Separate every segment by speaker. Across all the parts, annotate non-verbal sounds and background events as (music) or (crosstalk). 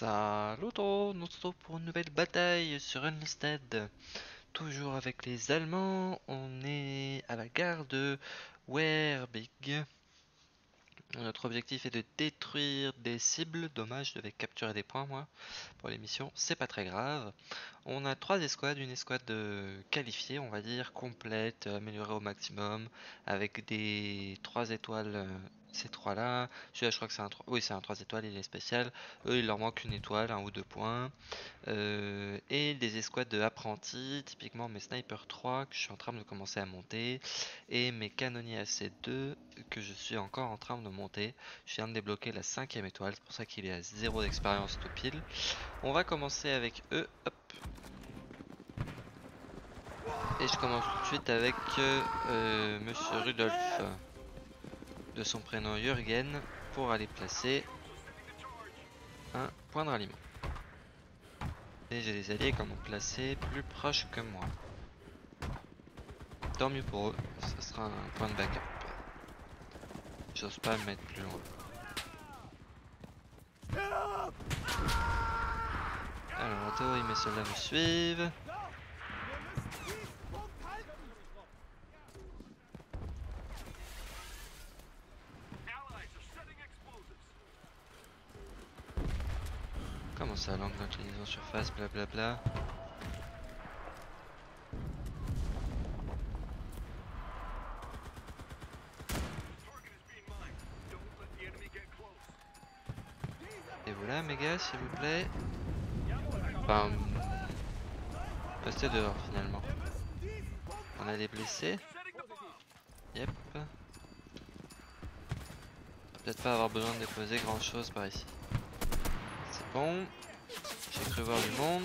Speaker 1: Salut on se retrouve pour une nouvelle bataille sur Unlisted. Toujours avec les Allemands, on est à la gare de Werbig. Notre objectif est de détruire des cibles. Dommage, je devais capturer des points moi pour les missions. C'est pas très grave. On a trois escouades, une escouade qualifiée, on va dire, complète, améliorée au maximum, avec des trois étoiles. Ces trois là, celui-là je crois que c'est un 3, oui c'est un 3 étoiles, il est spécial, eux il leur manque une étoile, un ou deux points, Euh, et des escouades de apprentis, typiquement mes sniper 3 que je suis en train de commencer à monter, et mes canonniers AC2 que je suis encore en train de monter. Je viens de débloquer la cinquième étoile, c'est pour ça qu'il est à 0 d'expérience tout pile. On va commencer avec eux, hop. Et je commence tout de suite avec euh, euh, Monsieur Rudolph, de son prénom Jürgen, pour aller placer un point de ralliement. Et j'ai des alliés qui en ont placé plus proche que moi. Tant mieux pour eux, ce sera un point de backup. J'ose pas me mettre plus loin. Alors en théorie mes soldats me suivent. Comment ça, l'angle d'inclinaison surface, blablabla. Et voilà, mes gars, s'il vous plaît. Enfin, restez dehors finalement. On a des blessés. Yep. Peut-être pas avoir besoin de déposer grand chose par ici. Bon. J'ai cru voir du monde.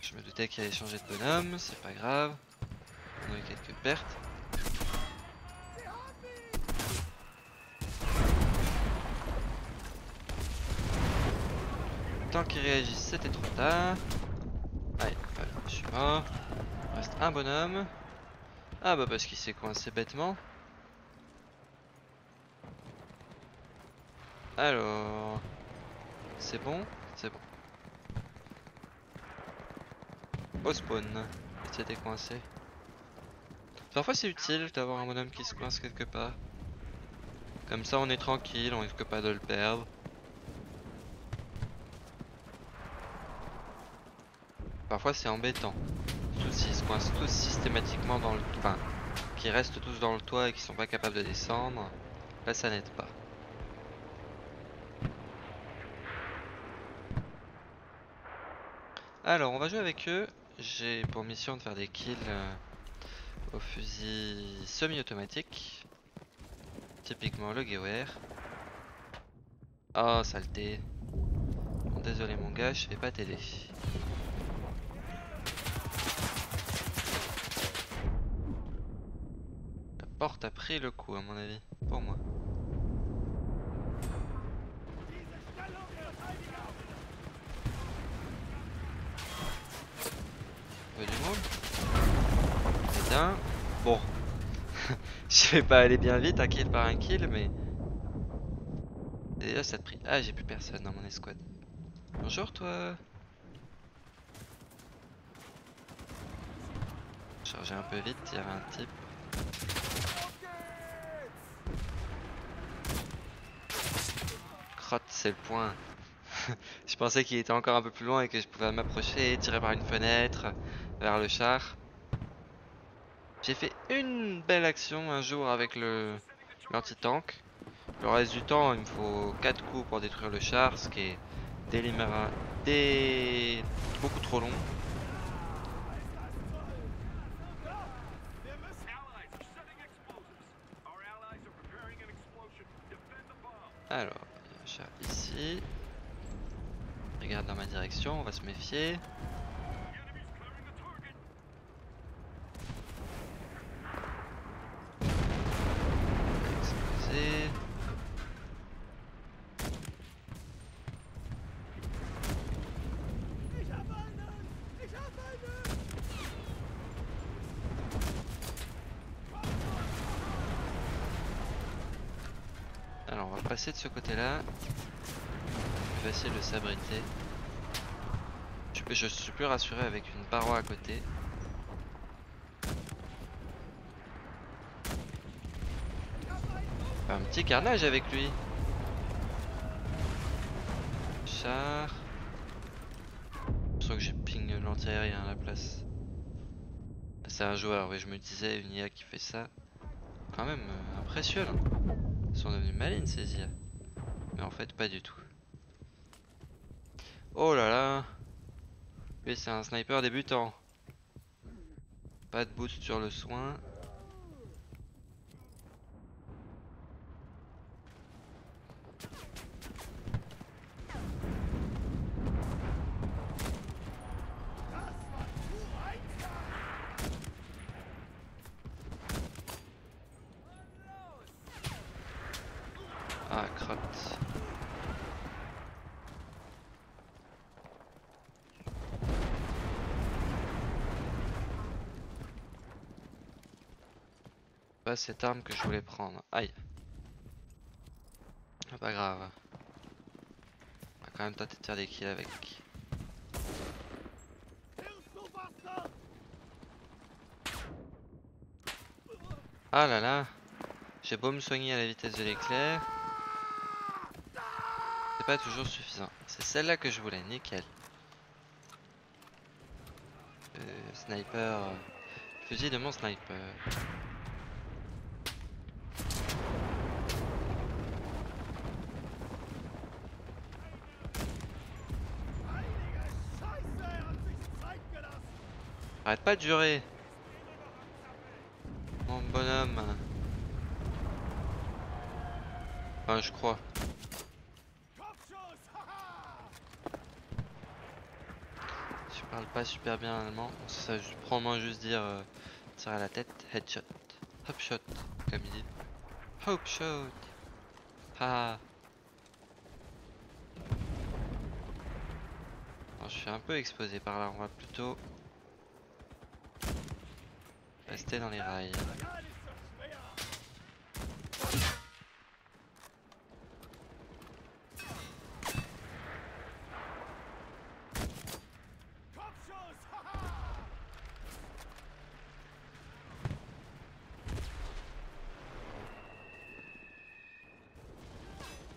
Speaker 1: Je me doutais qu'il allait changer de bonhomme, c'est pas grave. On a eu quelques pertes. Tant qu'il réagisse, c'était trop tard. Allez, voilà, je suis mort. Il reste un bonhomme. Ah bah parce qu'il s'est coincé bêtement. Alors... C'est bon C'est bon. Au spawn. Il s'était coincé. Parfois c'est utile d'avoir un bonhomme qui se coince quelque part. Comme ça on est tranquille, on risque pas de le perdre. Parfois c'est embêtant. Surtout s'ils se coincent tous systématiquement dans le... Enfin, qui restent tous dans le toit et qui sont pas capables de descendre. Là ça n'aide pas. Alors, on va jouer avec eux. J'ai pour mission de faire des kills euh, au fusil semi-automatique. Typiquement le Gewehr. Oh, saleté. Désolé mon gars, je vais pas t'aider. La porte a pris le coup à mon avis, pour moi. Il y a du monde C'est Bon. (laughs) Je vais pas aller bien vite, un kill par un kill, mais... Déjà ça te pris. Ah, j'ai plus personne dans mon escouade. Bonjour toi Charger un peu vite, il y avait un type. Crotte, c'est le point. (laughs) je pensais qu'il était encore un peu plus loin et que je pouvais m'approcher, tirer par une fenêtre vers le char. J'ai fait une belle action un jour avec le l'anti-tank. Le reste du temps, il me faut 4 coups pour détruire le char, ce qui est beaucoup trop long. Alors, il y a un char ici. Regarde dans ma direction, on va se méfier. Exploser. On va passer de ce côté-là. Plus facile de s'abriter. Je, suis plus rassuré avec une paroi à côté. Un petit carnage avec lui. Char. Je que j'ai ping l'anti-aérien à la place. C'est un joueur, oui, je me disais, une IA qui fait ça. Quand même euh, impressionnant. Sont devenus malines ces IA. Mais en fait, pas du tout. Oh là là Lui, c'est un sniper débutant. Pas de boost sur le soin. Ah, crotte. Cette arme que je voulais prendre. Aïe. Ah, Pas grave. On va quand même tenter de faire des kills avec. Ah là là. J'ai beau me soigner à la vitesse de l'éclair. C'est pas toujours suffisant. C'est celle-là que je voulais, nickel. Euh, sniper. Fusil de mon sniper. Arrête pas de jurer. Mon bonhomme. Enfin, je crois. Je parle pas super bien allemand. Ça, je probablement juste dire euh, tir à la tête, headshot, hop shot, comme il dit. Hope shot. Ah. Je suis un peu exposé par là. On va plutôt rester dans les rails.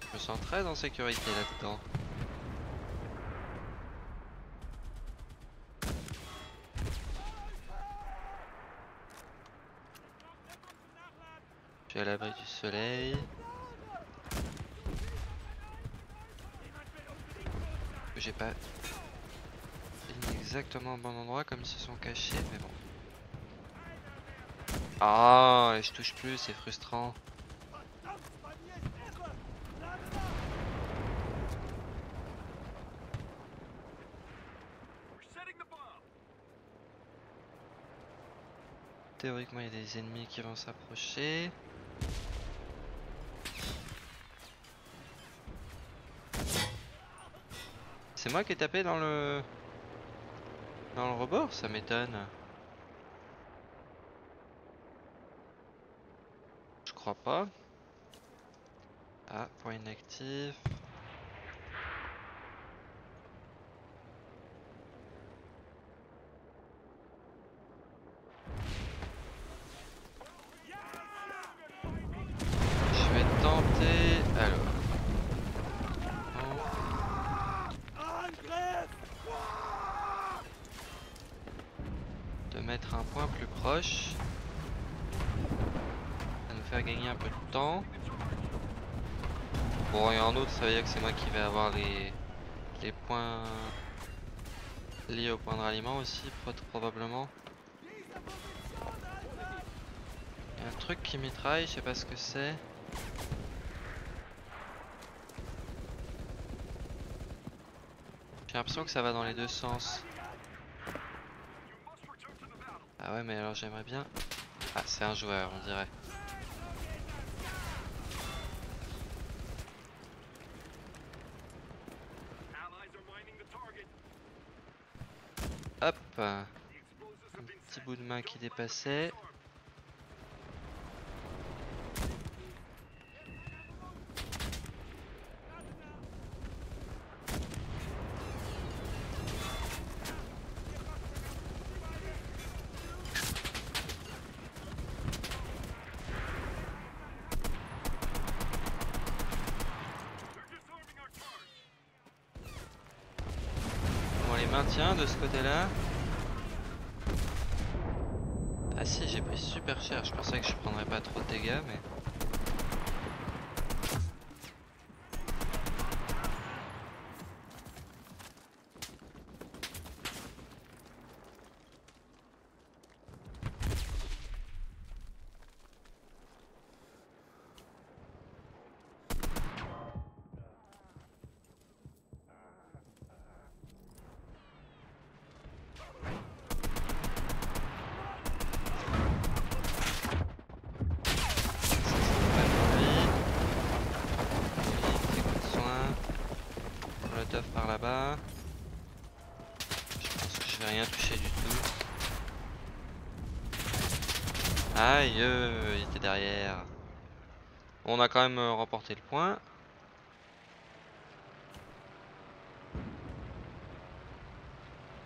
Speaker 1: Je me sens très en sécurité là-dedans. Je suis à l'abri du soleil. J'ai pas mis exactement au bon endroit comme ils se sont cachés, mais bon. Ah, je touche plus, c'est frustrant. Théoriquement, il y a des ennemis qui vont s'approcher. C'est moi qui ai tapé dans le... Dans le rebord Ça m'étonne. Je crois pas. Ah, point inactif. Je vais tenter. Alors. De un point plus proche. Ça nous faire gagner un peu de temps. Bon, et en autre, ça veut dire que c'est moi qui vais avoir les, les points liés au point de ralliement aussi, pro- probablement. Il y a un truc qui mitraille, je sais pas ce que c'est. J'ai l'impression que ça va dans les deux sens. Ah ouais, mais alors j'aimerais bien. Ah, c'est un joueur, on dirait. Hop Un petit bout de main qui dépassait. Du maintien de ce côté-là. Ah si, j'ai pris super cher. Je pensais que je prendrais pas trop de dégâts, mais... là-bas. Je pense que je vais rien toucher du tout. Aïe, il était derrière. On a quand même euh, remporté le point.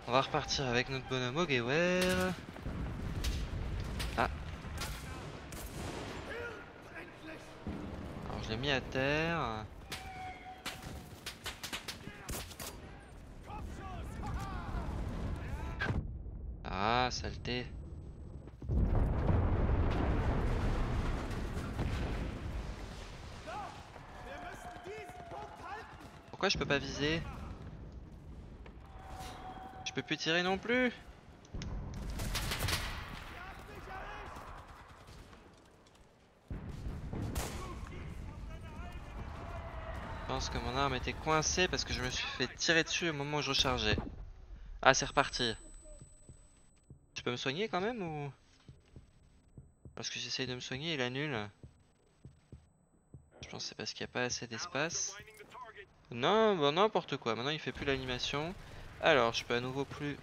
Speaker 1: On va repartir avec notre bonhomme au Ah. Alors je l'ai mis à terre. Ah, saleté. Pourquoi je peux pas viser? Je peux plus tirer non plus Je pense que mon arme était coincée parce que je me suis fait tirer dessus au moment où je rechargeais. Ah, c'est reparti. Tu peux me soigner quand même ou? Parce que j'essaye de me soigner, il annule. Je pense que c'est parce qu'il n'y a pas assez d'espace. Non, bon n'importe quoi. Maintenant il fait plus l'animation. Alors je peux à nouveau plus...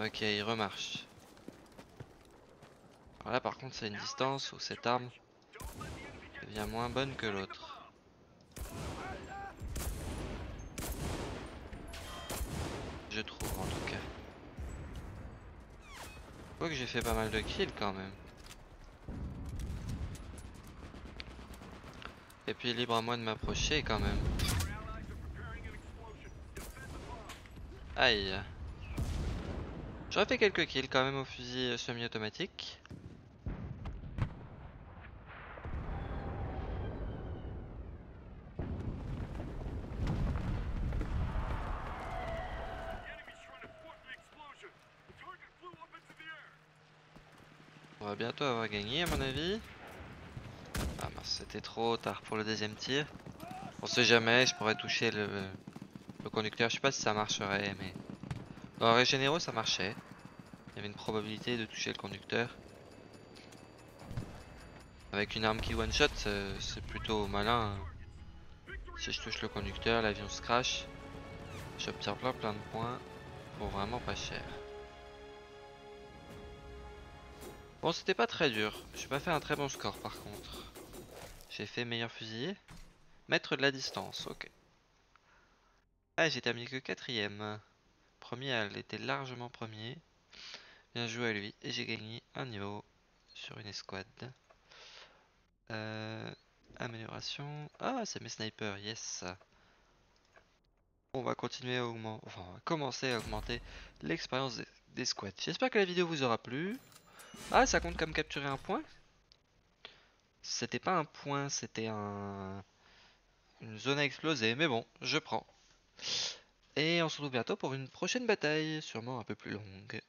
Speaker 1: Ok, il remarche. Alors là par contre c'est une distance où cette arme devient moins bonne que l'autre. Je trouve en tout cas. Faut que j'ai fait pas mal de kills quand même. Et puis libre à moi de m'approcher quand même. Aïe. J'aurais fait quelques kills quand même au fusil semi-automatique. Bientôt avoir gagné à mon avis. Ah mince, c'était trop tard pour le deuxième tir. On sait jamais, je pourrais toucher le, conducteur. Je sais pas si ça marcherait, mais... Dans Régénéraux, ça marchait. Il y avait une probabilité de toucher le conducteur. Avec une arme qui one-shot, c'est plutôt malin. Si je touche le conducteur, l'avion se crash. J'obtiens plein plein de points pour vraiment pas cher. Bon, c'était pas très dur. J'ai pas fait un très bon score par contre. J'ai fait meilleur fusilier. Maître de la distance, ok. Ah, j'ai terminé que quatrième. Premier, elle était largement premier. Bien joué à lui. Et j'ai gagné un niveau sur une escouade. Euh, amélioration. Ah, c'est mes snipers, yes. On va continuer à augmenter, enfin, commencer à augmenter l'expérience des, des. J'espère que la vidéo vous aura plu. Ah, ça compte comme capturer un point C'était pas un point, c'était un... Une zone à exploser, mais bon, je prends. Et on se retrouve bientôt pour une prochaine bataille, sûrement un peu plus longue.